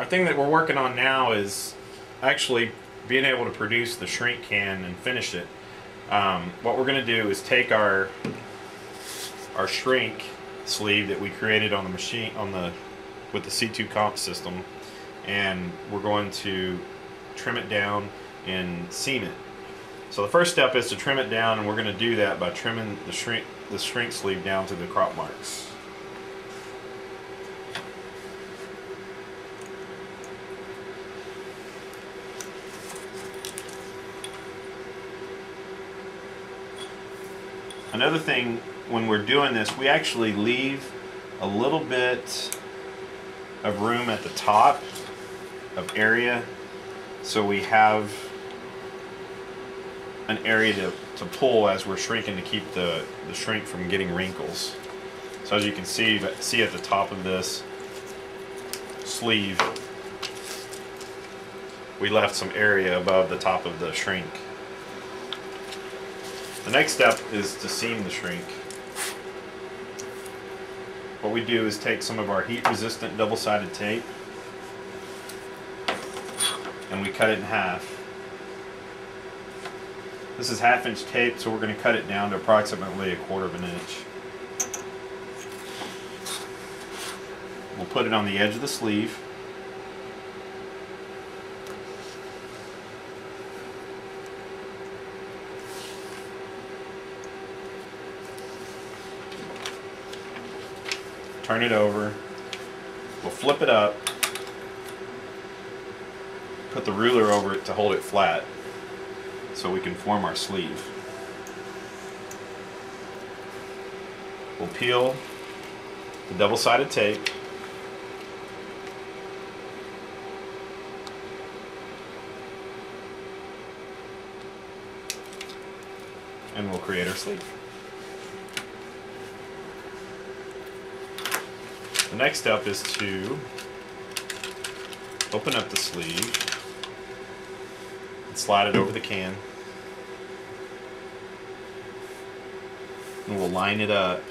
Our thing that we're working on now is actually being able to produce the shrink can and finish it. Um, what we're going to do is take our our shrink sleeve that we created on the machine on the with the C2 comp system, and we're going to trim it down and seam it. So the first step is to trim it down, and we're going to do that by trimming the shrink the shrink sleeve down to the crop marks. Another thing, when we're doing this, we actually leave a little bit of room at the top of area so we have an area to, to pull as we're shrinking to keep the, the shrink from getting wrinkles. So as you can see, see at the top of this sleeve, we left some area above the top of the shrink. The next step is to seam the shrink. What we do is take some of our heat resistant double-sided tape and we cut it in half. This is half inch tape so we're going to cut it down to approximately a quarter of an inch. We'll put it on the edge of the sleeve. Turn it over, we'll flip it up, put the ruler over it to hold it flat so we can form our sleeve. We'll peel the double-sided tape and we'll create our sleeve. The next step is to open up the sleeve and slide it over the can. And we'll line it up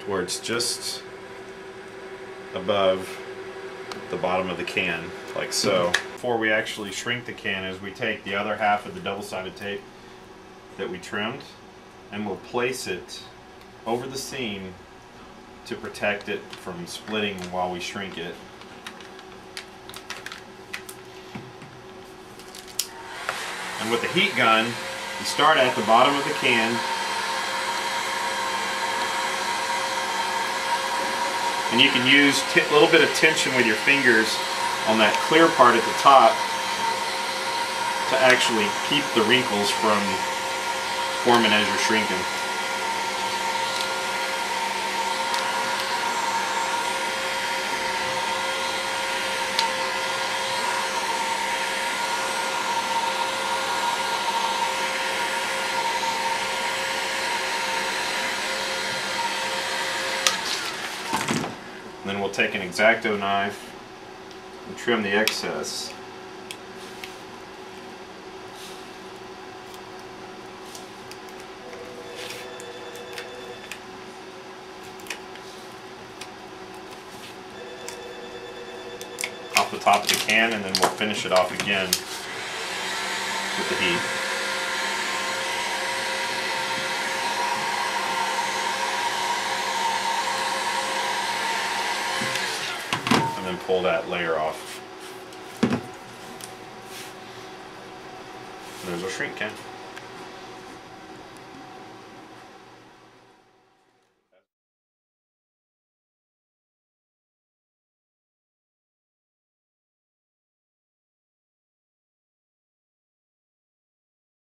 towards just above the bottom of the can, like so. Before we actually shrink the can is we take the other half of the double-sided tape that we trimmed and we'll place it over the seam to protect it from splitting while we shrink it. And with the heat gun, you start at the bottom of the can and you can use a little bit of tension with your fingers on that clear part at the top to actually keep the wrinkles from forming as you're shrinking. We'll take an X-Acto knife and trim the excess. off the top of the can and then we'll finish it off again with the heat. Pull that layer off. There's our shrink can.